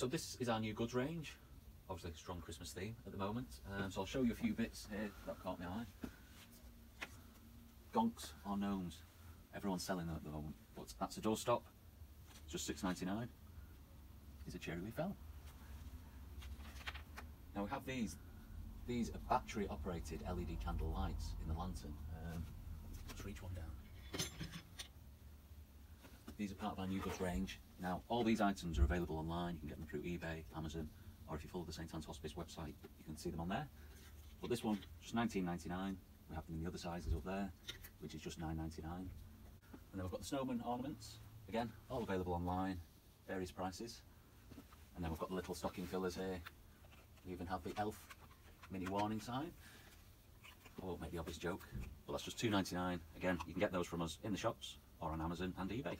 So this is our new goods range. Obviously strong Christmas theme at the moment. Um, so I'll show you a few bits here that caught my eye. Gonks or gnomes. Everyone's selling them at the moment. But that's a doorstop. it's Just six ninety nine. Is a cherry leaf elm. Now we have these. These are battery operated LED candle lights in the lantern. Um, let's reach one down. These are part of our new goods range. Now, all these items are available online. You can get them through eBay, Amazon, or if you follow the St Ann's Hospice website, you can see them on there. But this one, just 19.99. We have them in the other sizes up there, which is just 9.99. And then we've got the snowman ornaments. Again, all available online, various prices. And then we've got the little stocking fillers here. We even have the elf mini warning sign. I won't make the obvious joke, but that's just 2.99. Again, you can get those from us in the shops or on Amazon and eBay.